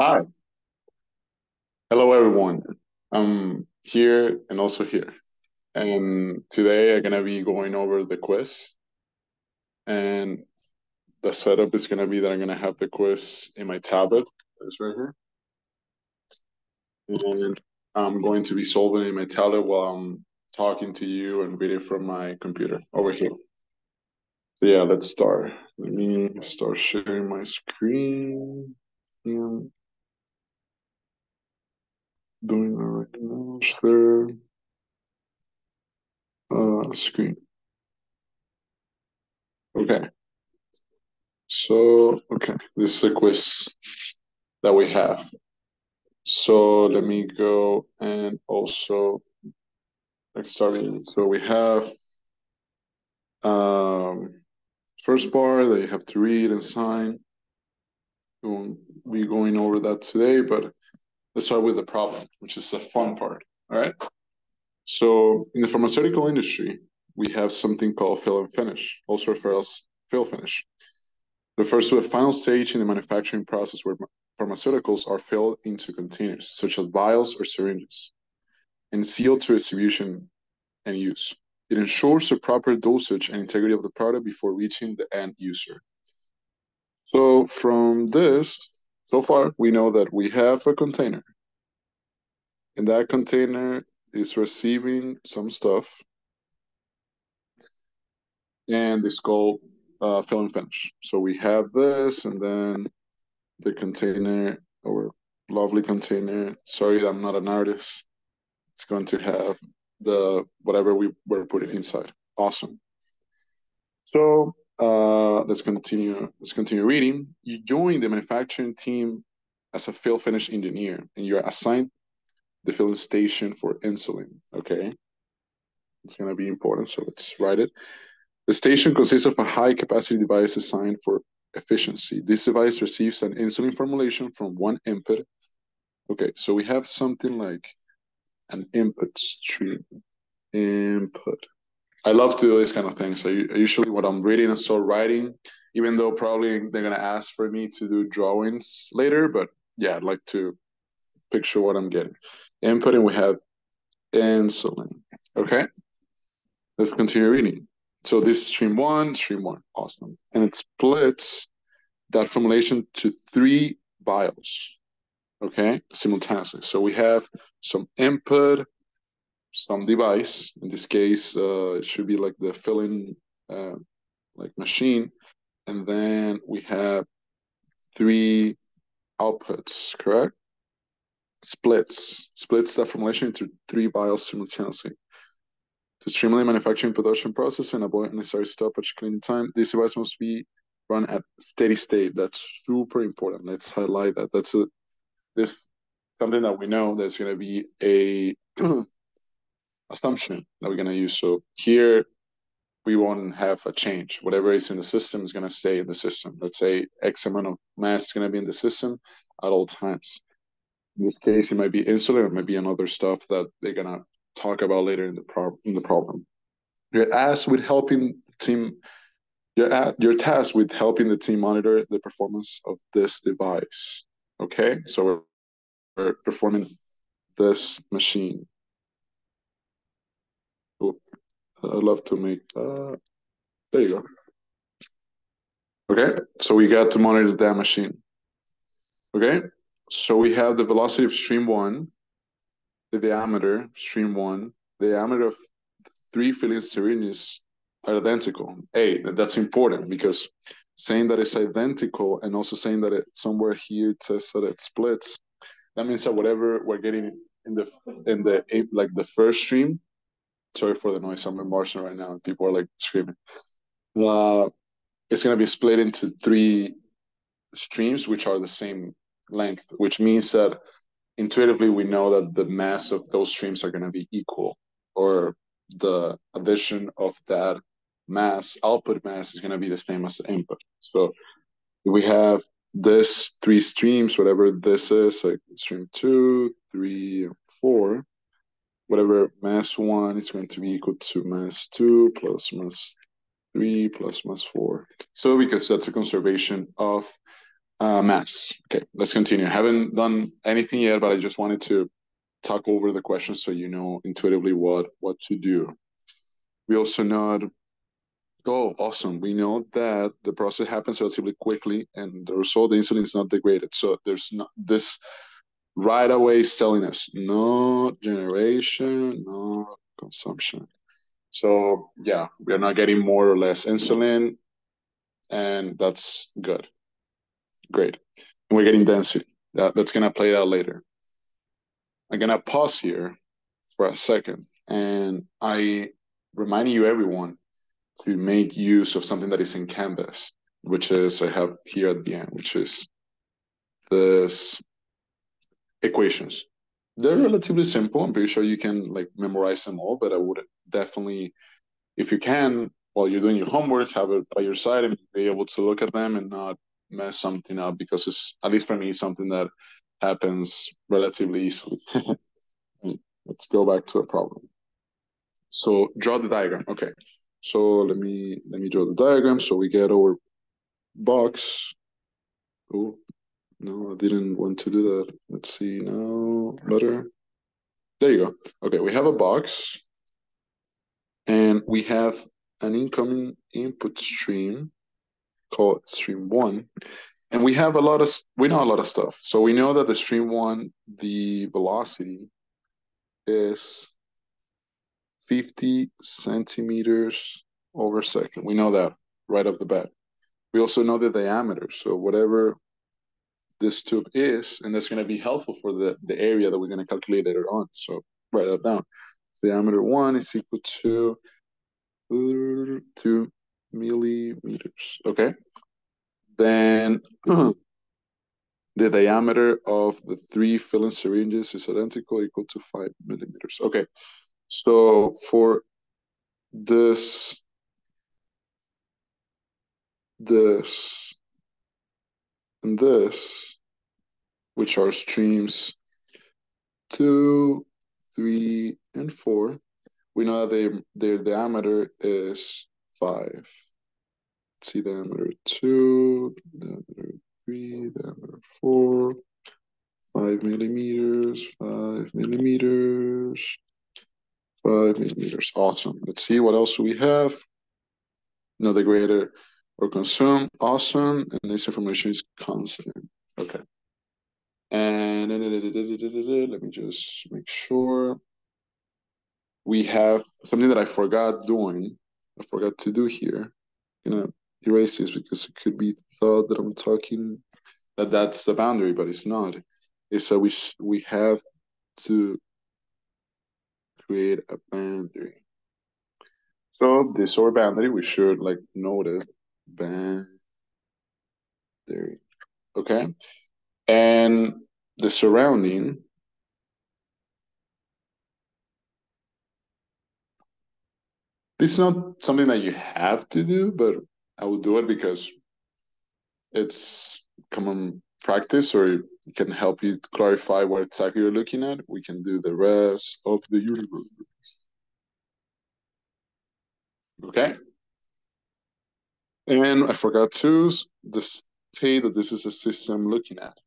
Hi. Hello, everyone. I'm here and also here. And today I'm going to be going over the quiz. And the setup is going to be that I'm going to have the quiz in my tablet. It's right here. And I'm going to be solving in my tablet while I'm talking to you and reading from my computer over here. So yeah, let's start. Let me start sharing my screen. Yeah. Doing that right now. Uh, screen. Okay. So, okay, this is a quiz that we have. So let me go and also let's. So we have um first bar that you have to read and sign. We won't be going over that today, but let's start with the problem, which is the fun part. All right. So in the pharmaceutical industry, we have something called fill and finish, also referred as fill finish. It refers to the final stage in the manufacturing process where pharmaceuticals are filled into containers, such as vials or syringes, and sealed to distribution and use. It ensures the proper dosage and integrity of the product before reaching the end user. So from this, so far, we know that we have a container. And that container is receiving some stuff. And it's called uh, fill and finish. So we have this, and then the container, our lovely container. Sorry, I'm not an artist. It's going to have the whatever we were putting inside. Awesome. So uh, let's continue. Let's continue reading. You join the manufacturing team as a fill finish engineer, and you're assigned the filling station for insulin. Okay, it's gonna be important. So let's write it. The station consists of a high capacity device designed for efficiency. This device receives an insulin formulation from one input. Okay, so we have something like an input stream. Input. I love to do this kind of thing. So usually what I'm reading and start writing, even though probably they're gonna ask for me to do drawings later, but yeah, I'd like to picture what I'm getting. Input and we have insulin. Okay, let's continue reading. So this is stream one, stream one, awesome. And it splits that formulation to three vials, okay, simultaneously. So we have some input, some device. In this case, uh, it should be like the filling uh, like machine. And then we have three outputs, correct? Splits, splits that formulation into three vials simultaneously. To streamline manufacturing production process and avoid unnecessary stoppage cleaning time, this device must be run at steady state. That's super important. Let's highlight that. That's a this something that we know there's going to be a assumption that we're going to use. So here we won't have a change. Whatever is in the system is going to stay in the system. Let's say X amount of mass is going to be in the system at all times. In this case, it might be insulin, it might be another stuff that they're going to talk about later in the, pro- in the problem. You're asked with helping the team, you're, at, you're tasked with helping the team monitor the performance of this device. Okay, so we're, we're performing this machine. I'd love to make, uh, there you go. Okay, so we got to monitor that machine. Okay, so we have the velocity of stream one, the diameter, stream one, the diameter of three filling syringes are identical. A, that's important because saying that it's identical and also saying that it somewhere here it says that it splits, that means that whatever we're getting in the in the like the first stream Sorry for the noise. I'm in Barcelona right now, and people are like screaming. Uh, it's going to be split into three streams, which are the same length, which means that intuitively we know that the mass of those streams are going to be equal, or the addition of that mass, output mass, is going to be the same as the input. So we have this three streams, whatever this is, like stream two, three, and four, whatever mass 1 is going to be equal to mass 2 plus mass 3 plus mass 4. So because that's a conservation of Uh, mass. Okay, let's continue. I haven't done anything yet, but I just wanted to talk over the question so you know intuitively what what to do. We also know. Oh, awesome! We know that the process happens relatively quickly, and the result, the insulin is not degraded. So there's not this right away is telling us no generation, no consumption. So yeah, we're not getting more or less insulin, and that's good. Great. And we're getting density. That, that's gonna play out later. I'm gonna pause here for a second, and I remind you everyone to make use of something that is in Canvas, which is I have here at the end, which is this equations. They're relatively simple. I'm pretty sure you can like memorize them all, but I would definitely, if you can, while you're doing your homework, have it by your side and be able to look at them and not mess something up because it's at least for me something that happens relatively easily. Let's go back to a problem. So draw the diagram. Okay. So let me let me draw the diagram. So we get our box. No, I didn't want to do that. Let's see now. Better. There you go. Okay, we have a box and we have an incoming input stream called stream one. And we have a lot of, we know a lot of stuff. So we know that the stream one, the velocity is 50 centimeters over second. We know that right off the bat. We also know the diameter. So whatever this tube is, and that's going to be helpful for the, the area that we're going to calculate later on. So write that down. Diameter one is equal to two millimeters. Okay. Then uh-huh. the diameter of the three filling syringes is identical, equal to five millimeters. Okay. So for this, this, and this, which are streams two, three, and four, we know that they, their diameter is five. Let's see, diameter two, diameter three, diameter four, five millimeters, five millimeters, five millimeters. Awesome. Let's see what else we have. Another greater or consume. Awesome. And this information is constant. Okay. And let me just make sure we have something that I forgot doing. I forgot to do here. I'm gonna erase this because it could be thought that I'm talking that that's the boundary, but it's not. It's that we we have to create a boundary. So this or boundary, we should like note it. Boundary. Okay. And the surrounding It's not something that you have to do, but I will do it because it's common practice or it can help you clarify what exactly you're looking at. We can do the rest of the universe. Okay. And I forgot to state that this is a system looking at.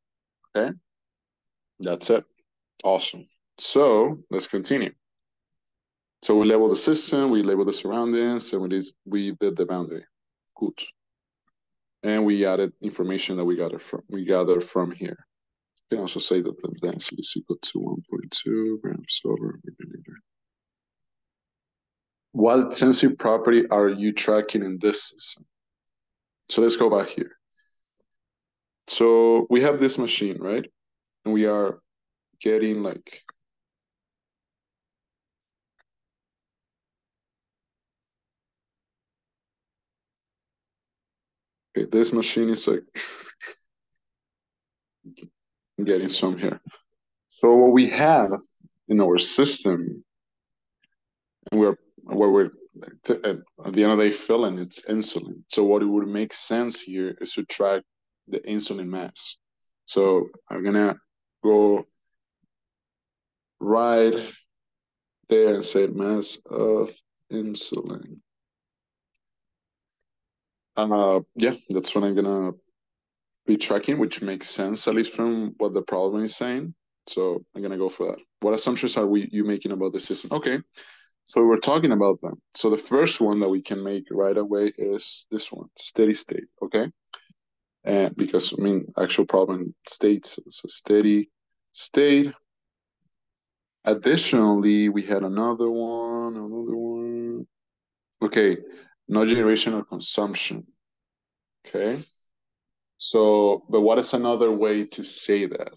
Okay. That's it. Awesome. So let's continue. So we label the system, we label the surroundings, and we did, we did the boundary. Good. And we added information that we gathered from we gathered from here. You can also say that the density is equal to 1.2 grams over milliliter. What sensory property are you tracking in this system? So let's go back here. So we have this machine, right? And we are getting like Okay, this machine is like getting some here. So what we have in our system, and we're where we're at the end of the day filling it's insulin. So what it would make sense here is to track the insulin mass. So I'm gonna go right there and say mass of insulin. Uh, yeah, that's what I'm gonna be tracking, which makes sense at least from what the problem is saying. So I'm gonna go for that. What assumptions are we you making about the system? Okay, so we're talking about them. So the first one that we can make right away is this one, steady state. Okay, and because I mean actual problem states, so steady state. Additionally, we had another one, another one. Okay, no generation or consumption. Okay. So, but what is another way to say that?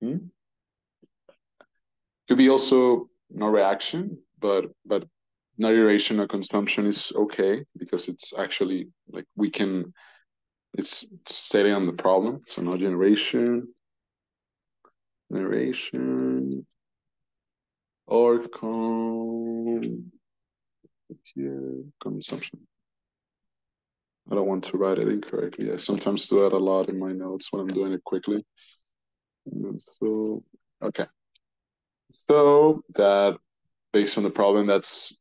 Hmm? Could be also no reaction, but but no generation or consumption is okay because it's actually like we can it's, it's stating on the problem. So no generation, narration, or con here consumption. I don't want to write it incorrectly. I sometimes do that a lot in my notes when I'm doing it quickly. So, okay. So that based on the problem, that's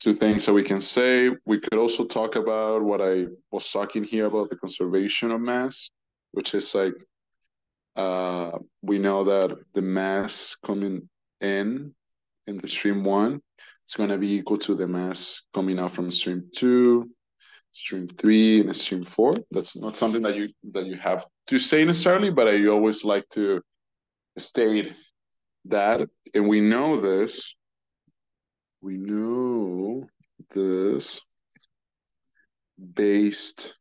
two things that we can say. We could also talk about what I was talking here about the conservation of mass, which is like uh, we know that the mass coming in in the stream one is going to be equal to the mass coming out from stream two stream three and stream four. That's not something that you that you have to say necessarily, but I always like to state that, and we know this. We know this based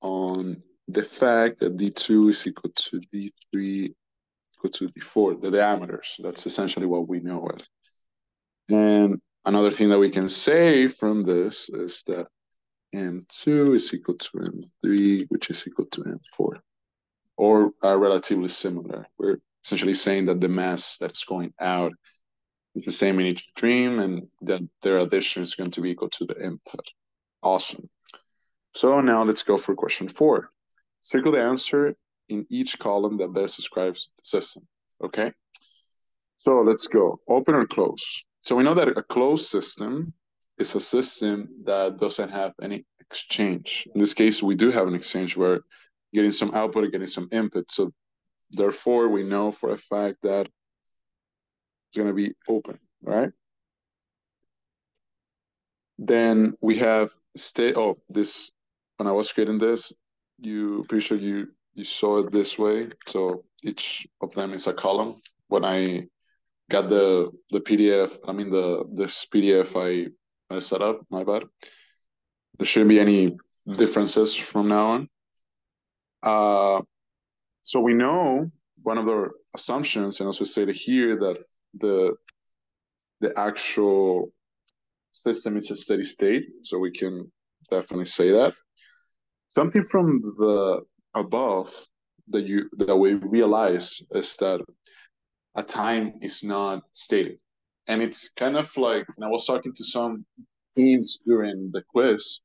on the fact that D2 is equal to D3 equal to D4, the diameters. That's essentially what we know it. And another thing that we can say from this is that M2 is equal to M3, which is equal to M4, or are relatively similar. We're essentially saying that the mass that's going out is the same in each stream and that their addition is going to be equal to the input. Awesome. So now let's go for question four. Circle the answer in each column that best describes the system, okay? So let's go, open or close. So we know that a closed system is a system that doesn't have any exchange. In this case, we do have an exchange where getting some output and getting some input. So therefore, we know for a fact that it's going to be open, right? Then we have state. Oh, this when I was creating this, you pretty sure you you saw it this way. So each of them is a column. When I got the the PDF, I mean the this PDF I I set up. My bad. There shouldn't be any differences from now on. Uh, so we know one of the assumptions, and also stated here, that the the actual system is a steady state. So we can definitely say that. Something from the above that you that we realize is that a time is not stated and it's kind of like I was talking to some teams during the quiz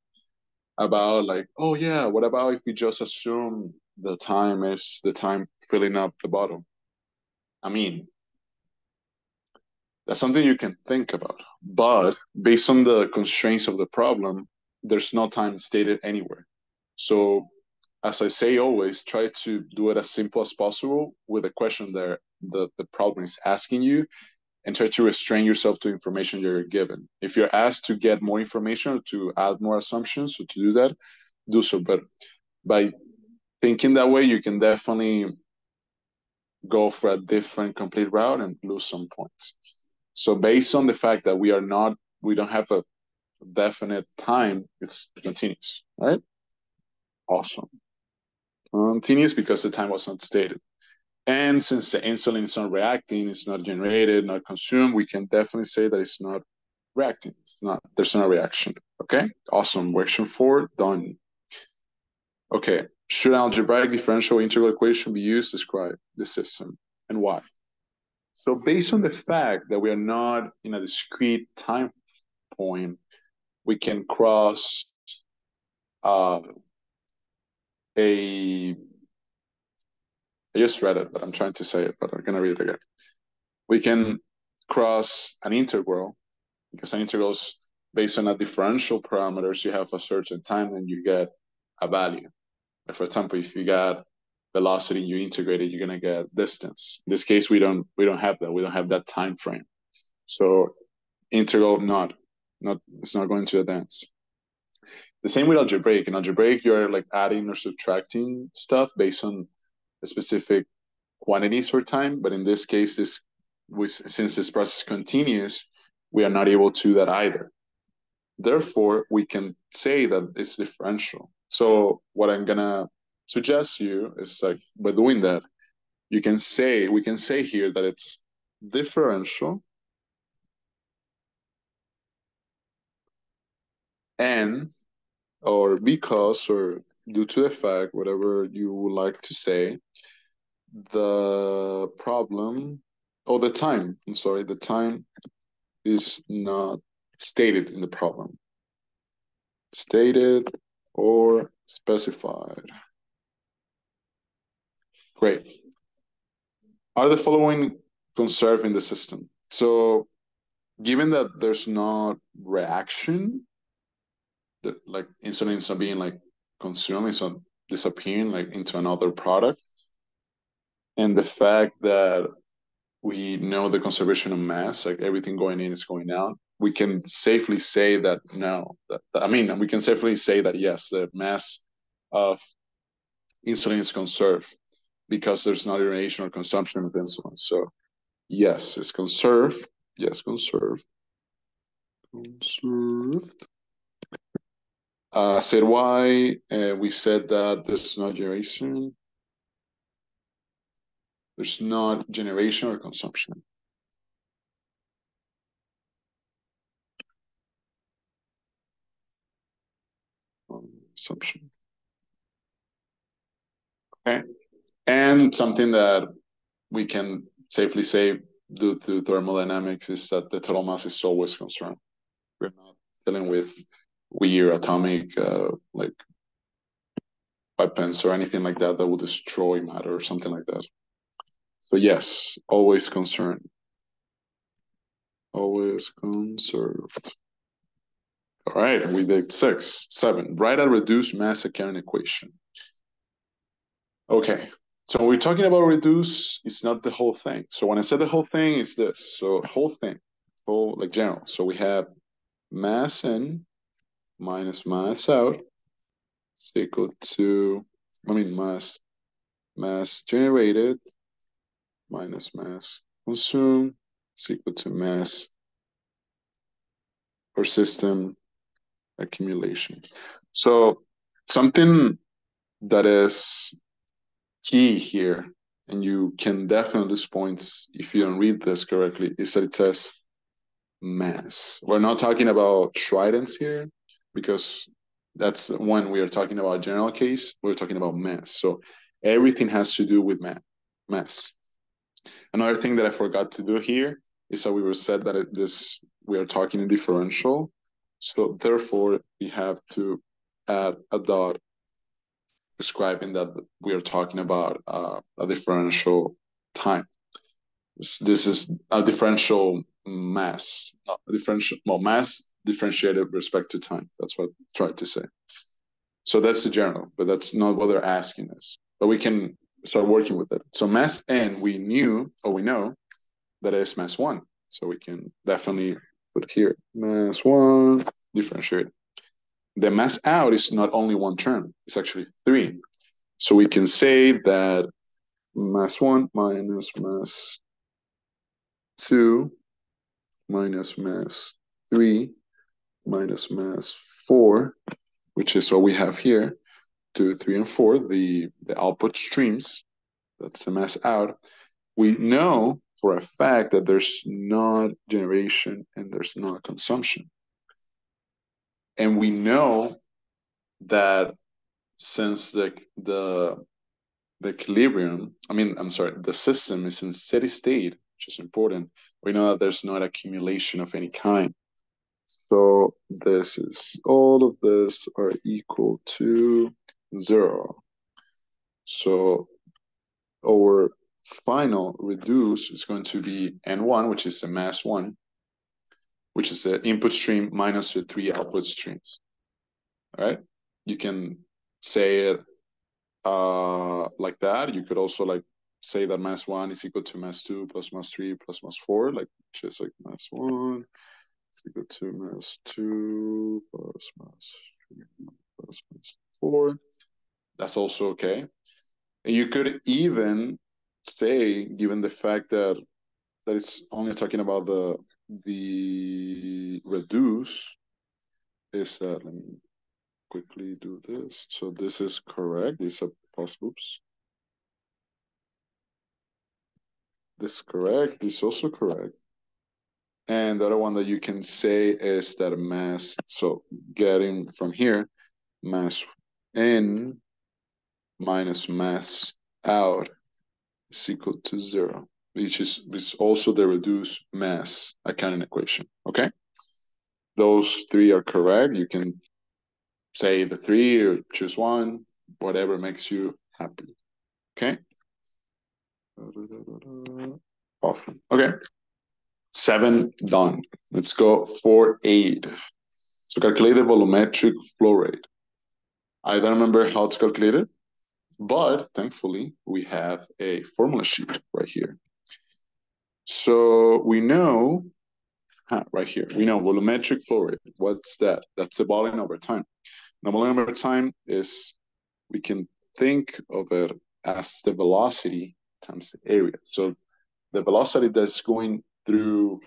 about like, oh yeah, what about if we just assume the time is the time filling up the bottle? I mean, that's something you can think about, but based on the constraints of the problem, there's no time stated anywhere. So, as I say always, try to do it as simple as possible with a question there the, the problem is asking you and try to restrain yourself to information you're given. If you're asked to get more information or to add more assumptions or to do that, do so. But by thinking that way, you can definitely go for a different complete route and lose some points. So based on the fact that we are not, we don't have a definite time, it's continuous, right? Awesome. Continuous because the time was not stated. And since the insulin is not reacting, it's not generated, not consumed, we can definitely say that it's not reacting. It's not, there's no reaction. Okay, awesome. Question four, done. Okay, should an algebraic differential integral equation be used to describe the system and why? So based on the fact that we are not in a discrete time point, we can cross uh, a I just read it, but I'm trying to say it, but I'm gonna read it again. We can cross an integral because an integral is based on a differential parameters. You have a certain time, and you get a value. For example, if you got velocity you integrate it, you're gonna get distance. In this case, we don't we don't have that. We don't have that time frame. So integral not not it's not going to advance. The same with algebraic. In algebraic, you're like adding or subtracting stuff based on specific quantities or time. But in this case, this we, since this process continues, we are not able to do that either. Therefore, we can say that it's differential. So what I'm gonna suggest you is like by doing that, you can say we can say here that it's differential and or because or due to the fact, whatever you would like to say, the problem or the time, I'm sorry, the time is not stated in the problem. Stated or specified. Great. Are the following conserved in the system? So given that there's not reaction, that like insulin is not being like consumed, it's not disappearing like into another product. And the fact that we know the conservation of mass, like everything going in is going out, we can safely say that no. That, I mean, we can safely say that yes, the mass of insulin is conserved because there's not generation or consumption of insulin. So yes, it's conserved. Yes, conserved. Conserved. Uh, said why? Uh, we said that there's not generation. There's not generation or consumption. Consumption. Okay and something that we can safely say due to thermodynamics is that the total mass is always conserved. We're not dealing with weird atomic uh, like weapons or anything like that that will destroy matter or something like that. So yes, always conserved. Always conserved. All right, we did six, seven. Write a reduced mass accounting equation. Okay, so we're talking about reduce, it's not the whole thing. So when I said the whole thing, it's this. So whole thing, whole like general. So we have mass in minus mass out is equal to, I mean mass, mass generated minus mass consumed is equal to mass or system accumulation. So something that is key here, and you can definitely lose points if you don't read this correctly, is that it says mass. We're not talking about tridents here because that's when we are talking about general case, we're talking about mass. So everything has to do with mass. mass. Another thing that I forgot to do here is that we were said that it, this we are talking in differential. So therefore we have to add a dot describing that we are talking about uh, a differential time. This, this, is a differential mass, not differential well, mass differentiated respect to time. That's what I tried to say. So that's the general, but that's not what they're asking us. But we can start working with it. So mass n, we knew or we know that is mass one. So we can definitely put here mass one differentiate the mass out is not only one term, it's actually three. So we can say that mass one minus mass two minus mass three minus mass four, which is what we have here, two, three, and four, the, the output streams, that's the mass out. We know for a fact that there's not generation and there's not consumption. And we know that since the the the equilibrium, I mean, I'm sorry, the system is in steady state, which is important. We know that there's not accumulation of any kind. So this is all of this are equal to zero. So our final reduce is going to be N1, which is the mass one, which is the input stream minus the three output streams. All right, you can say it uh, like that. You could also like say that mass one is equal to mass two plus mass three plus mass four, like just like mass one is equal to mass two plus mass three plus mass four. That's also okay. And you could even say, given the fact that that it's only talking about the the reduce, is that let me quickly do this. So this is correct. These are possible. Oops. This is correct. This is also correct. And the other one that you can say is that mass, so getting from here, mass in minus mass out is equal to zero, which is, is also the reduced mass accounting equation, okay? Those three are correct. You can say the three or choose one, whatever makes you happy, okay? Awesome. Okay. Seven done. Let's go for eight. So calculate the volumetric flow rate. I don't remember how to calculate it, but thankfully we have a formula sheet right here. So we know, huh, right here, we know volumetric flow rate. What's that? That's the volume over time. Now volume over time is, we can think of it as the velocity times the area. So the velocity that's going through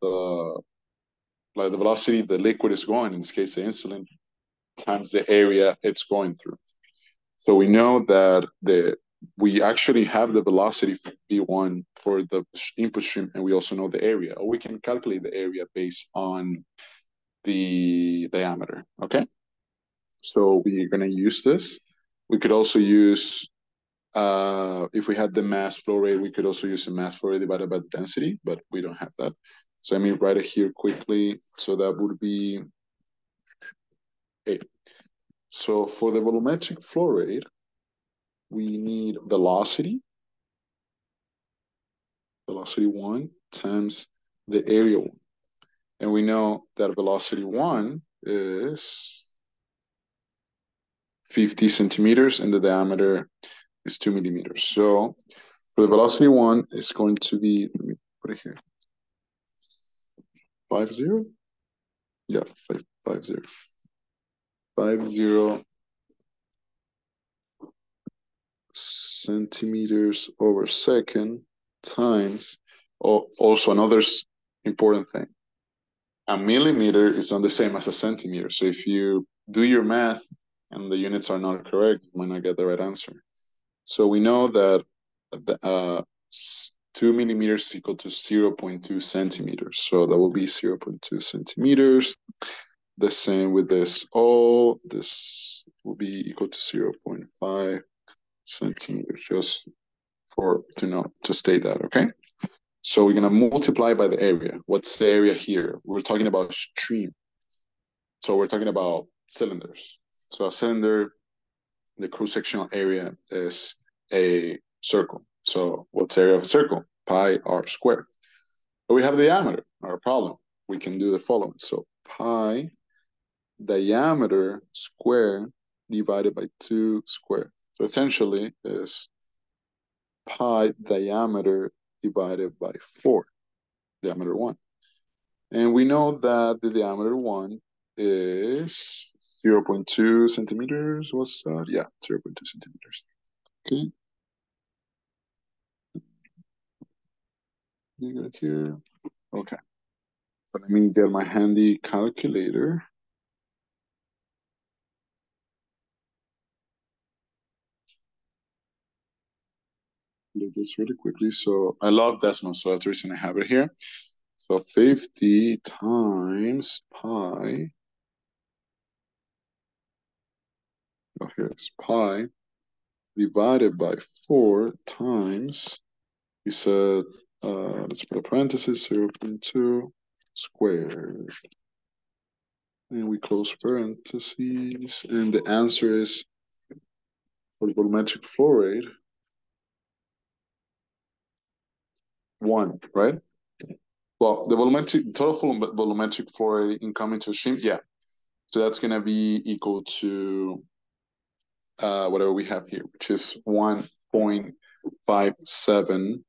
the like the velocity the liquid is going, in this case the insulin, times the area it's going through. So we know that the we actually have the velocity v1 for the input stream, and we also know the area. Or we can calculate the area based on the diameter. Okay, so we're gonna use this. We could also use uh, if we had the mass flow rate, we could also use the mass flow rate divided by the density, but we don't have that. So let me write it here quickly. So that would be eight. So for the volumetric flow rate, we need velocity, velocity one times the area one. And we know that velocity one is 50 centimeters and the diameter is two millimeters. So for the velocity one, it's going to be, let me put it here, five zero? Yeah, five, five zero. Five zero centimeters over second times, oh, also another important thing. A millimeter is not the same as a centimeter. So if you do your math and the units are not correct, you might not get the right answer. So we know that uh, 2 millimeters is equal to 0 0.2 centimeters. So that will be 0 0.2 centimeters. The same with this all. This will be equal to 0 0.5 centimeters, just for to know to state that, okay? So we're gonna multiply by the area. What's the area here? We're talking about stream. So we're talking about cylinders. So a cylinder the cross-sectional area is a circle. So what's area of a circle? Pi r squared. But we have the diameter, a problem. We can do the following. So pi diameter square divided by 2 square. So essentially is pi diameter divided by 4, diameter 1. And we know that the diameter 1 is 0 0.2 centimeters was that? Yeah, 0 0.2 centimeters. Okay. Here. Okay. Let me get my handy calculator. Do this really quickly. So I love decimals, so that's the reason I have it here. So 50 times pi oh, here's pi divided by 4 times, we said, uh, let's put a parenthesis, 0 0.2 squared. And we close parentheses, and the answer is, for volumetric flow rate, 1, right? Well, the volumetric total volumetric flow rate incoming to a stream, yeah. So that's going to be equal to uh, whatever we have here, which is 1.57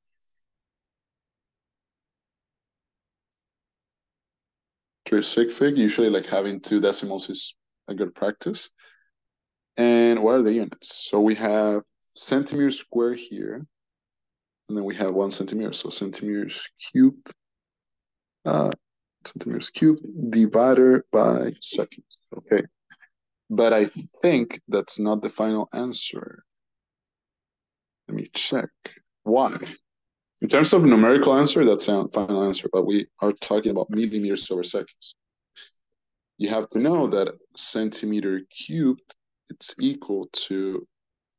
sig fig. Usually like having two decimals is a good practice. And what are the units? So we have centimeter square here, and then we have one centimeter. So centimeters cubed, uh, centimeters cubed divided by seconds. Okay. But I think that's not the final answer. Let me check. Why? In terms of numerical answer, that's the final answer, but we are talking about millimeters over seconds. You have to know that centimeter cubed, it's equal to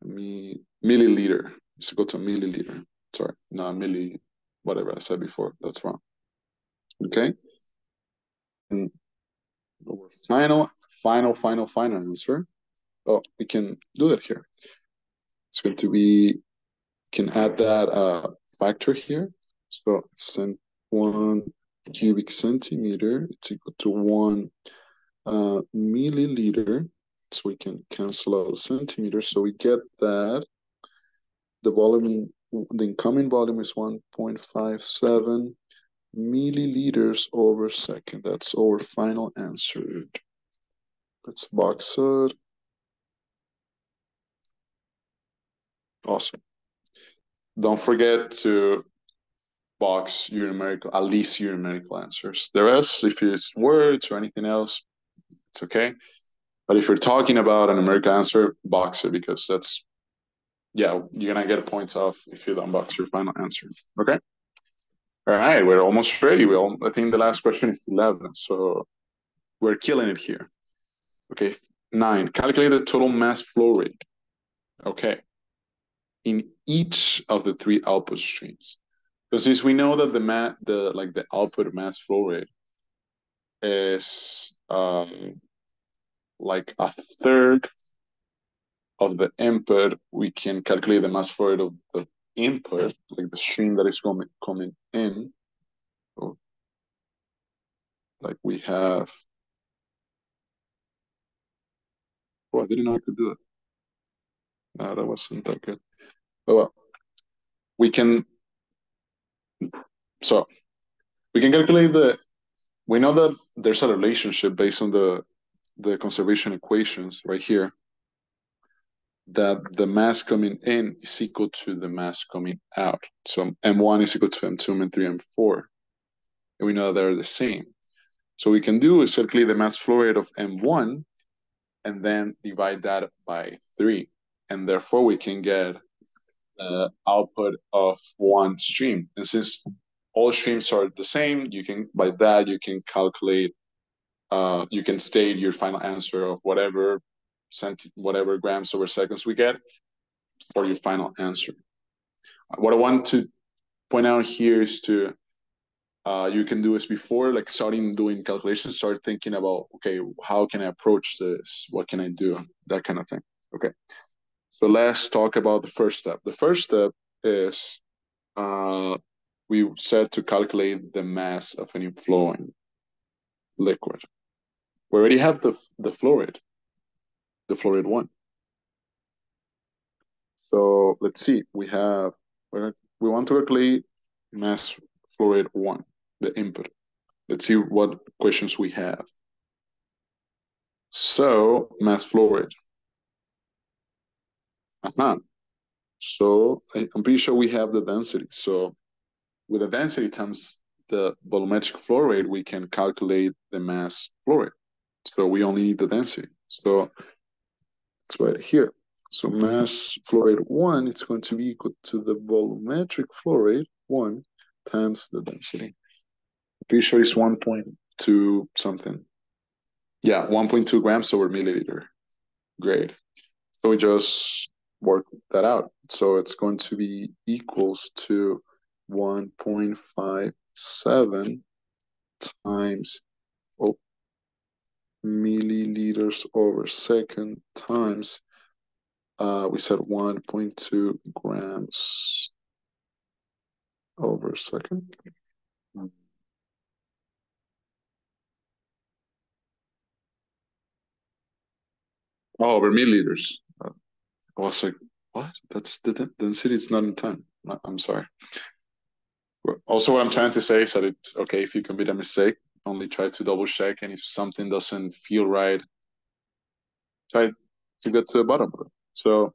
milliliter. It's equal to milliliter. Sorry, not milli, whatever I said before. That's wrong. Okay. And final, final, final, final answer. Oh, we can do that here. It's going to be, can add that uh, factor here. So cent one cubic centimeter, it's equal to one uh, milliliter. So we can cancel out the centimeters. So we get that the volume, the incoming volume is 1.57 milliliters over second. That's our final answer. Let's box it. Awesome. Don't forget to box your numerical, at least your numerical answers. The rest, if it's words or anything else, it's okay. But if you're talking about an numerical answer, box it because that's, yeah, you're gonna get points off if you don't box your final answer. Okay. All right, we're almost ready. We all, I think the last question is 11, so we're killing it here. Okay, nine, calculate the total mass flow rate. Okay, in each of the three output streams. So since we know that the mat the like the output mass flow rate is um, like a third of the input, we can calculate the mass flow rate of the input, like the stream that is coming coming in. So, like we have. Oh, I didn't know I could do that. No, that wasn't that good. Oh well, we can. So we can calculate the. We know that there's a relationship based on the the conservation equations right here. That the mass coming in is equal to the mass coming out. So m1 is equal to m2, m3, m4, and we know they're the same. So we can do is calculate the mass flow rate of m1, and then divide that by three, and therefore we can get the output of one stream. And since all streams are the same, you can by that you can calculate, uh, you can state your final answer of whatever cent whatever grams over seconds we get for your final answer. What I want to point out here is to uh, you can do is before like starting doing calculations, start thinking about okay, how can I approach this? What can I do? That kind of thing. Okay. So let's talk about the first step. The first step is uh, we said to calculate the mass of any flowing liquid. We already have the, the flow rate, the flow rate one. So let's see, we have, we want to calculate mass flow rate one, the input. Let's see what questions we have. So mass fluoride. rate. Uh-huh. So I'm pretty sure we have the density. So with the density times the volumetric flow rate, we can calculate the mass flow rate. So we only need the density. So it's right here. So mass flow rate one, it's going to be equal to the volumetric flow rate one times the density. Pretty sure it's 1.2 something. Yeah, 1.2 grams over milliliter. Great. So we just work that out. So it's going to be equals to 1.57 times oh, milliliters over second times uh, we said 1.2 grams over second. Oh, over milliliters. I was like, what? That's the density. It's not in time. I'm sorry. Also, what I'm trying to say is that it's okay if you commit a mistake, only try to double check. And if something doesn't feel right, try to get to the bottom of it. So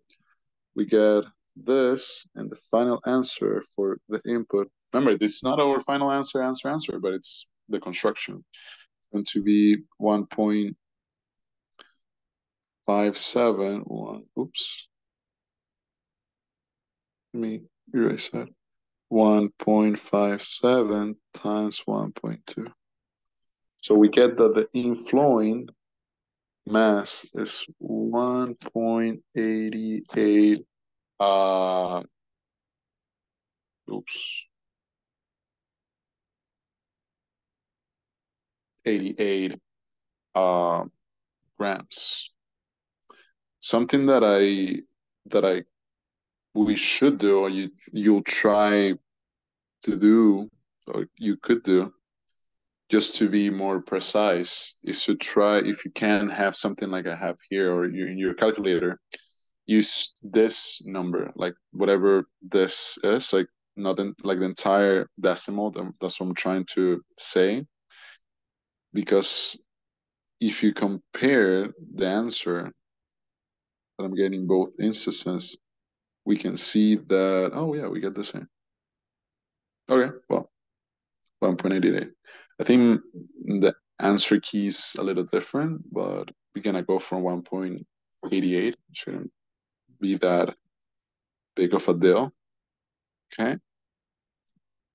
we get this and the final answer for the input. Remember, it's not our final answer, answer, answer, but it's the construction. It's going to be 1.57, one, oops. Let me erase that. 1.57 times 1.2. So we get that the inflowing mass is 1.88 uh oops. 88 uh grams. Something that i that i we should do or you you'll try to do or you could do just to be more precise is to try if you can have something like i have here or you, in your calculator use this number like whatever this is like not in, like the entire decimal that's what i'm trying to say. Because if you compare the answer that i'm getting both instances we can see that oh yeah we get the same. Okay well 1.88 I think the answer key is a little different, but we're gonna go from 1.88. Shouldn't be that big of a deal. Okay.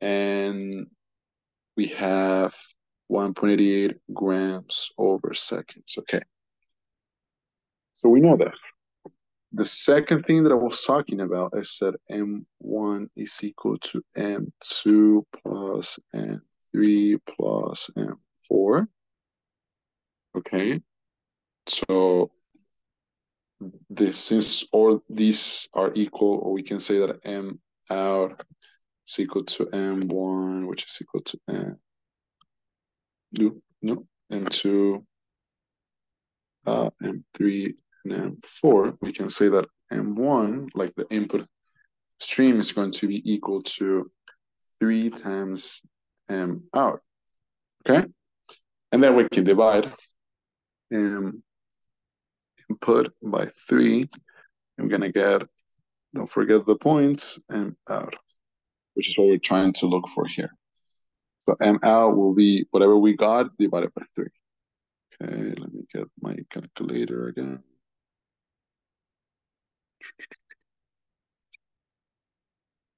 And we have 1.88 grams over seconds. Okay. So we know that. The second thing that I was talking about is that M1 is equal to M2 plus M 3 plus M4. Okay, so this since all these are equal, or we can say that M out is equal to M1, which is equal to M. No, no, M2, uh, M3, and M4. We can say that M1, like the input stream, is going to be equal to 3 times um, out. Okay? And then we can divide um, input by 3. I'm to get, don't forget the points, m out, which is what we're trying to look for here. So m out will be whatever we got divided by 3. Okay, let me get my calculator again.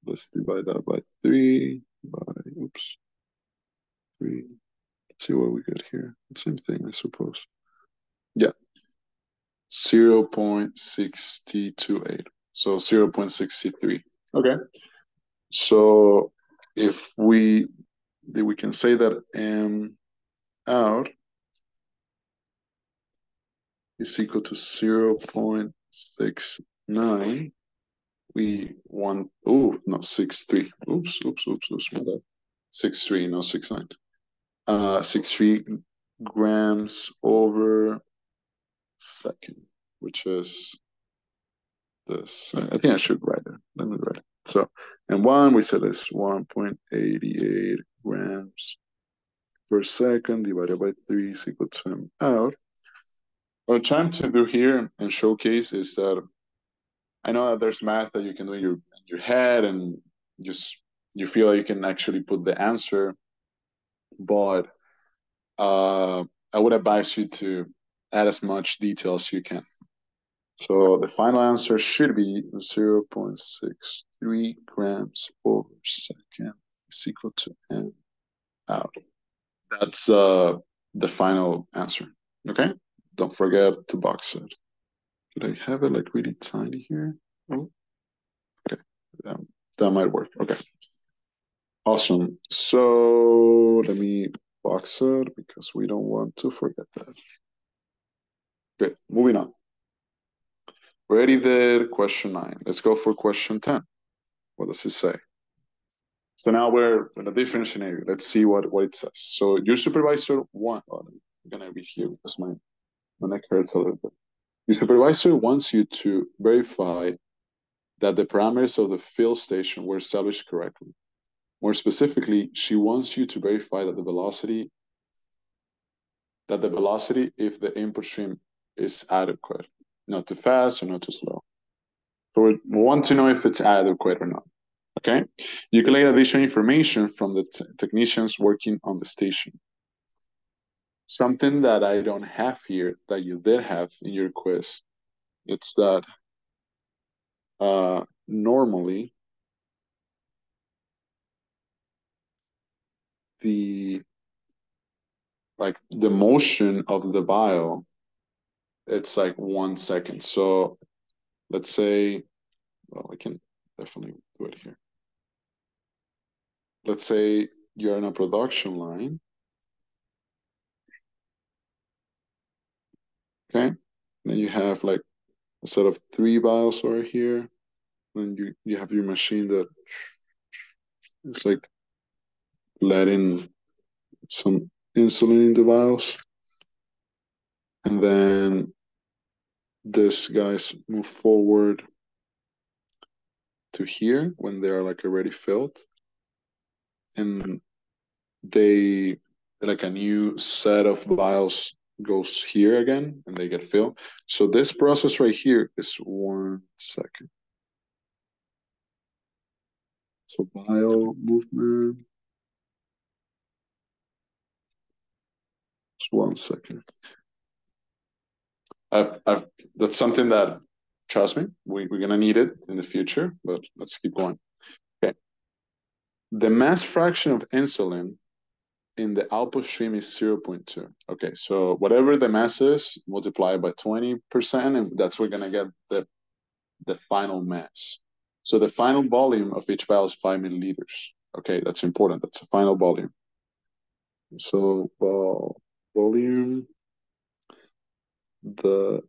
Let's divide that by 3 by, oops, three. Let's see what we get here. Same thing, I suppose. Yeah. 0 0.628. So 0 0.63. Okay. So if we we can say that m out is equal to 0 0.69 we want oh no six three oops oops oops oops my bad six three no six nine uh, 63 grams over second, which is this. I think I should write it. Let me write it. So, and one we said is 1.88 grams per second divided by 3 is equal to m out. What I'm trying to do here and showcase is that I know that there's math that you can do in your, in your head and just you feel like you can actually put the answer but uh, I would advise you to add as much detail as you can. So the final answer should be 0 0.63 grams per second is equal to m out. That's uh, the final answer, okay? Don't forget to box it. Did I have it like really tiny here? Oh, okay, that might work, okay. Awesome. So let me box it because we don't want to forget that. Okay, moving on. Already did question nine. Let's go for question 10. What does it say? So now we're in a different scenario. Let's see what, what it says. So your supervisor one. Oh, I'm gonna be here because my, my neck hurts a little bit. Your supervisor wants you to verify that the parameters of the fill station were established correctly. More specifically, she wants you to verify that the velocity that the velocity if the input stream is adequate, not too fast or not too slow. So we want to know if it's adequate or not. Okay, you collect additional information from the technicians working on the station. Something that I don't have here that you did have in your quiz, it's that uh, normally the like the motion of the vial it's like one second. So let's say well I can definitely do it here. Let's say you're in a production line. Okay then you have like a set of three vials over here. Then you you have your machine that it's like letting some insulin in the vials. And then these guys move forward to here when they are like already filled. And they like a new set of vials goes here again and they get filled. So this process right here is one second. So vial movement just one second. I've, I've, that's something that trust me we, we're gonna need it in the future but let's keep going. Okay. The mass fraction of insulin in the output stream is 0.2 okay so whatever the mass is multiply by 20 percent and that's we're gonna get the the final mass. So the final volume of each vial is 5 milliliters. Okay that's important. That's the final volume. So uh, volume the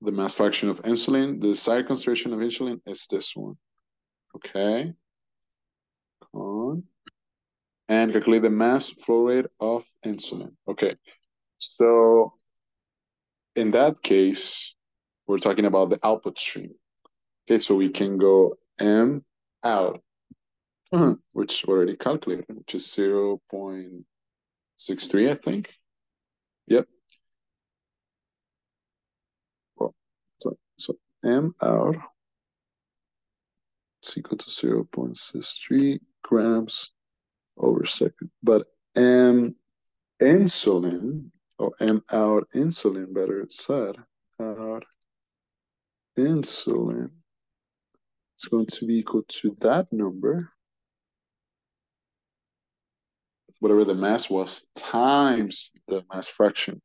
the mass fraction of insulin, the desired concentration of insulin is this one. Okay. On. And calculate the mass flow rate of insulin. Okay. So in that case, we're talking about the output stream. Okay, so we can go M out, which already calculated, which is 0 0.63, I think. Yep. Well, So so out is equal to 0 0.63 grams over second. But M insulin, or M out insulin, better said, out insulin is going to be equal to that number, whatever the mass was, times the mass fraction.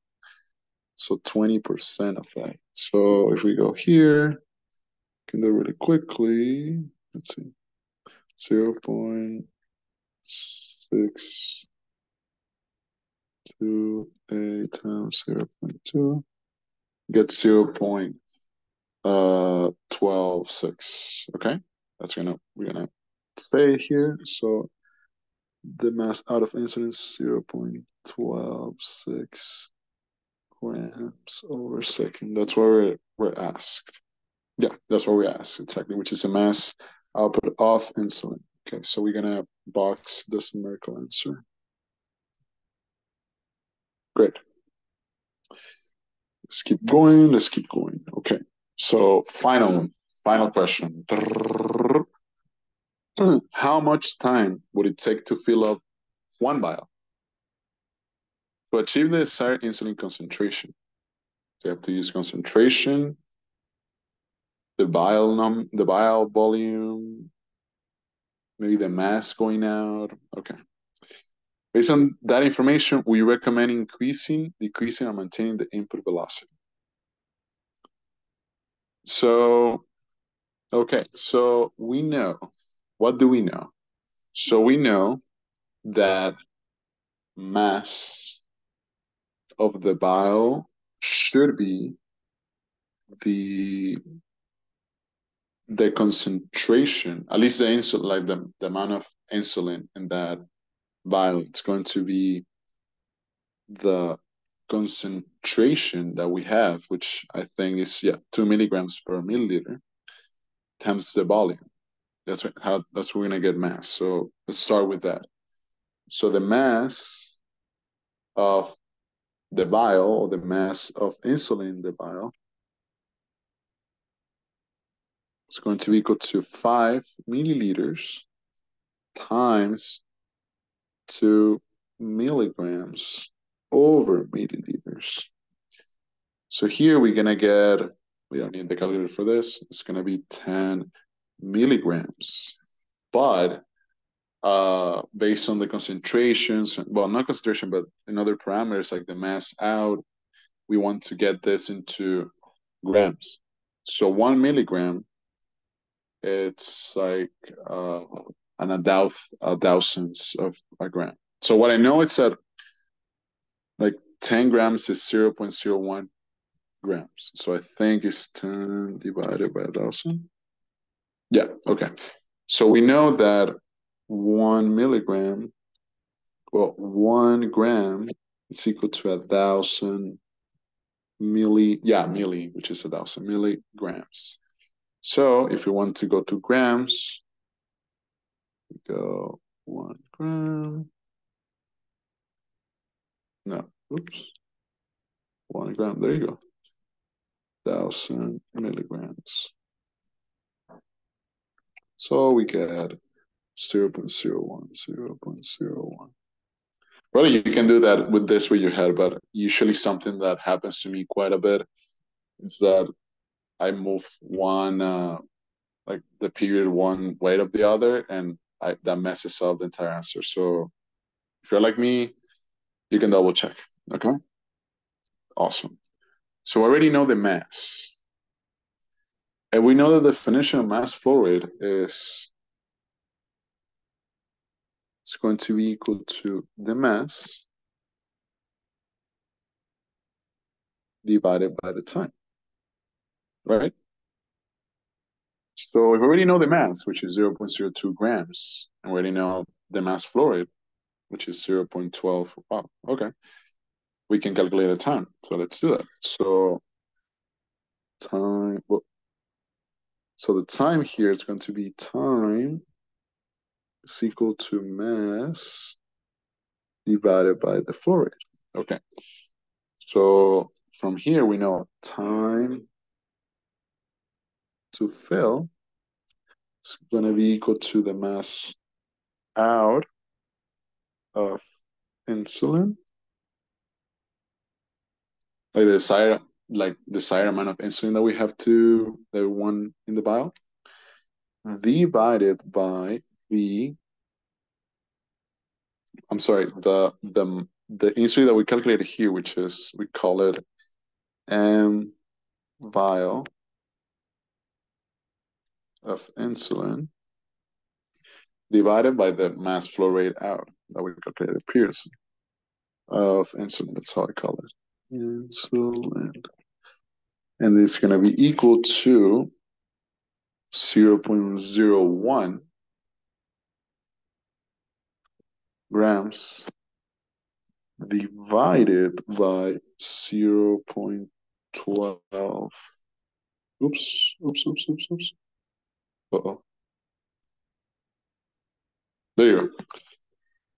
So 20% of that. So if we go here, can do really quickly. Let's see. 0 0.628 times 0 0.2. Get 0 0.126. Uh, okay. That's gonna we're gonna stay here. So the mass out of insulin is 0.126 grams over second. That's what we're, we're asked. Yeah, that's what we asked exactly, which is the mass output of insulin. Okay, so we're gonna box this numerical answer. Great. Let's keep going. Let's keep going. Okay, so final one, final question. Hmm. How much time would it take to fill up one vial? To achieve the desired insulin concentration, you have to use concentration, the vial num, the vial volume, maybe the mass going out. Okay. Based on that information, we recommend increasing, decreasing, or maintaining the input velocity. So, okay, so we know, what do we know? So we know that mass of the vial should be the the concentration, at least the insulin, like the, the amount of insulin in that vial, it's going to be the concentration that we have, which I think is yeah two milligrams per milliliter, times the volume. That's how that's we're gonna get mass. So let's start with that. So the mass of the vial or the mass of insulin in the vial is going to be equal to five milliliters times two milligrams over milliliters. So here we're gonna get, we don't need the calculator for this, it's gonna be 10 milligrams. But uh, based on the concentrations, well, not concentration, but in other parameters like the mass out, we want to get this into grams. So one milligram, it's like uh, an a, thousand, a thousandths of a gram. So what I know is that like 10 grams is 0 0.01 grams. So I think it's 10 divided by a thousand. Yeah, okay. So we know that one milligram, well, one gram is equal to a thousand milli, yeah, milli, which is a thousand milligrams. So if you want to go to grams, go one gram. No, oops. One gram, there you go. Thousand milligrams. So we get 0 0.01, 0 0.01. Well, you can do that with this with your head, but usually something that happens to me quite a bit is that I move one, uh, like the period one weight of the other, and I, that messes up the entire answer. So if you're like me, you can double check, okay? Awesome. So I already know the mass. And we know the definition of mass flow rate is it's going to be equal to the mass divided by the time, right? So if we already know the mass, which is 0 0.02 grams, and we already know the mass flow rate, which is 0 0.12, wow, okay. We can calculate the time, so let's do that. So time, well, so the time here is going to be time is equal to mass divided by the flow rate. Okay. So from here, we know time to fill is going to be equal to the mass out of insulin. Like the desired, like the desired amount of insulin that we have to, the one in the vial, hmm. divided by the I'm sorry, the the the insulin that we calculated here, which is we call it M vial of insulin divided by the mass flow rate out that we calculated previously of insulin. That's how I call it. Insulin. And it's going to be equal to 0 0.01 grams divided by 0 0.12. Oops, oops, oops, oops, oops. Uh-oh. There you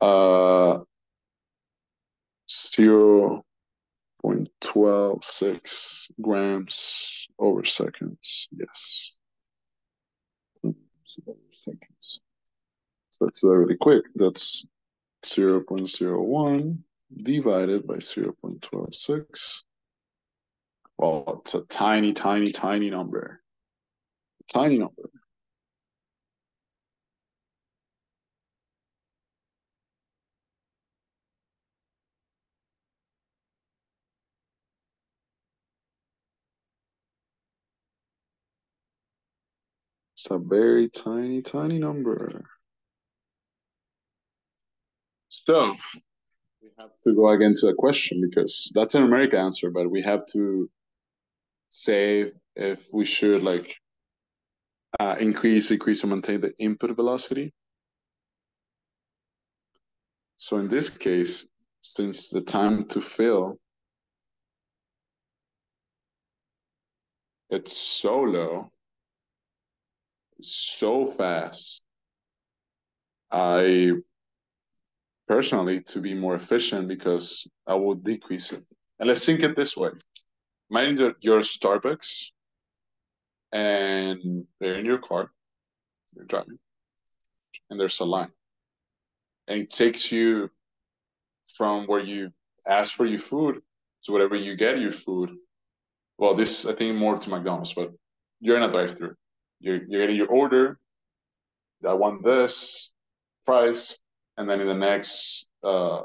go. Uh, 0 0.126 grams over seconds. Yes. Seconds. So that's really quick. That's 0 0.01 divided by 0 0.126. Well, it's a tiny, tiny, tiny number. Tiny number. It's a very tiny, tiny number. So we have to go again to a question because that's an American answer, but we have to say if we should like uh, increase, decrease, or maintain the input velocity. So in this case, since the time to fill, it's so low, so fast. I personally to be more efficient because I will decrease it. And let's think it this way. Imagine your, you're Starbucks and they're in your car, you're driving, and there's a line. And it takes you from where you ask for your food to whatever you get your food. Well, this I think more to McDonald's, but you're in a drive-through. You're you're getting your order. I want this price, and then in the next uh,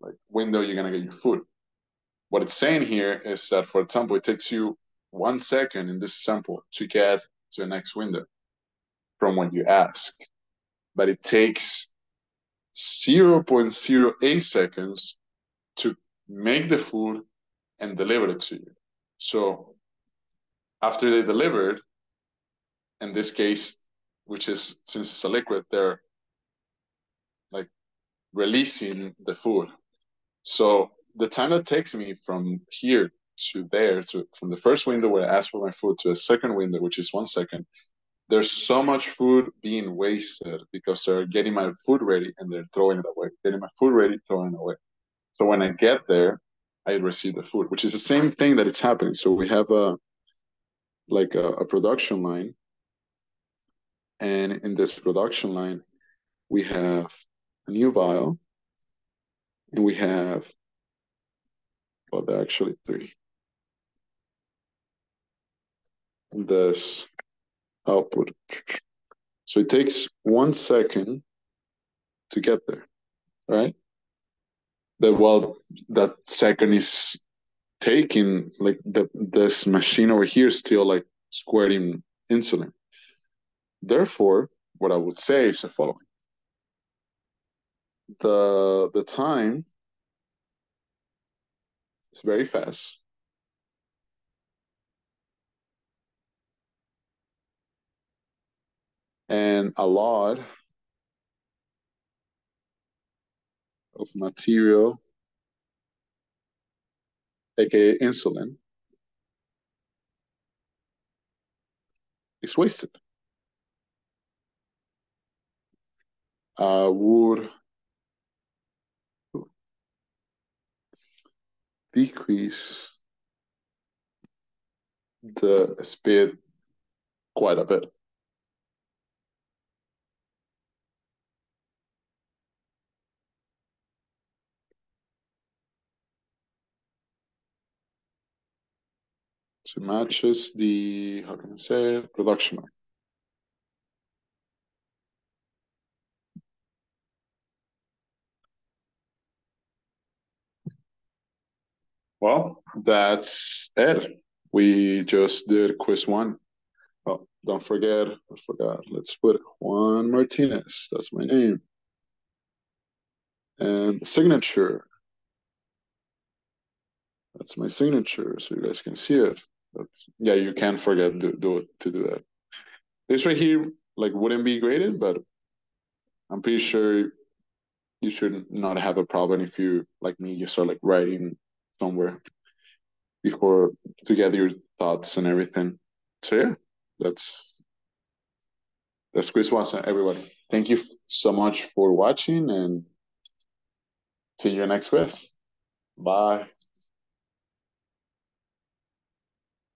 like window, you're gonna get your food. What it's saying here is that, for example, it takes you one second in this sample to get to the next window from when you ask, but it takes 0.08 seconds to make the food and deliver it to you. So after they delivered, in this case, which is since it's a liquid, they're like releasing the food. So the time that takes me from here to there, to from the first window where I ask for my food to a second window, which is one second, there's so much food being wasted because they're getting my food ready and they're throwing it away. Getting my food ready, throwing it away. So when I get there, I receive the food, which is the same thing that it's happening. So we have a like a, a production line, and in this production line, we have a new vial, and we have well, there are actually three. This output. So it takes one second to get there, right? That while that second is taking, like the this machine over here is still like squirting insulin. Therefore, what I would say is the following. The the time is very fast. and a lot of material, aka insulin, is wasted. I would decrease the speed quite a bit. So matches the, how can I say, production Well, that's it. We just did quiz one. Oh, don't forget, I forgot. Let's put Juan Martinez. That's my name. And signature. That's my signature, so you guys can see it. Yeah, you can't forget to do it to do that. This right here, like, wouldn't be graded, but I'm pretty sure you should not have a problem if you, like me, you start like writing somewhere before to get your thoughts and everything. So yeah, that's that's Quiz Watson, everybody. Thank you so much for watching and see you next quiz. Bye.